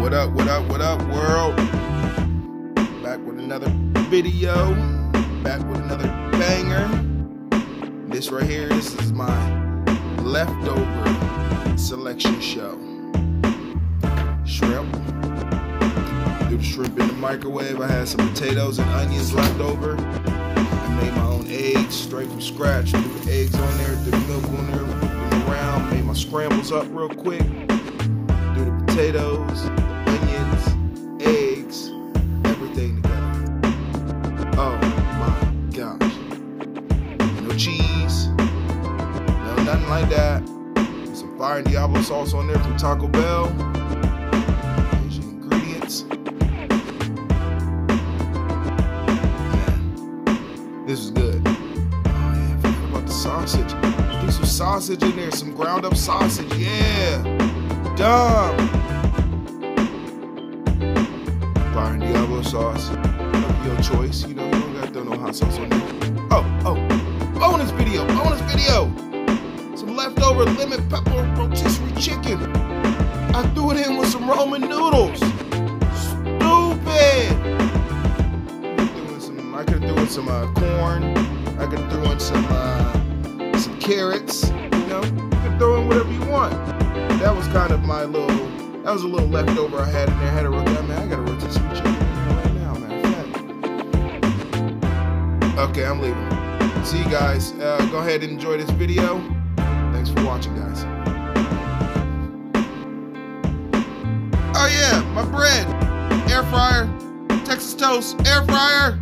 What up, what up, what up, world? Back with another video. Back with another banger. This right here, this is my leftover selection show. Shrimp. Do the shrimp in the microwave. I had some potatoes and onions left over. I made my own eggs straight from scratch. Threw the eggs on there, threw the milk on there, around, made my scrambles up real quick. Do the potatoes, nothing like that. Some fire and Diablo sauce on there from Taco Bell. Your ingredients. Man, this is good. Oh yeah, forgot about the sausage. Do some sausage in there, some ground up sausage. Yeah. Dumb. Fire and Diablo sauce. Your choice. You know, you don't gotta throw no hot sauce on there. Oh, oh. Bonus video, bonus video. Leftover lemon pepper rotisserie chicken. I threw it in with some Roman noodles. Stupid. I could have in some uh, corn. I could have in some uh, some carrots. You know, you can throw in whatever you want. That was kind of my little. That was a little leftover I had in there. I had a I mean, I got a rotisserie chicken right now, fact. Okay, I'm leaving. See you guys. Uh, go ahead and enjoy this video. Thanks for watching, guys. Oh yeah, my bread, air fryer, Texas toast, air fryer.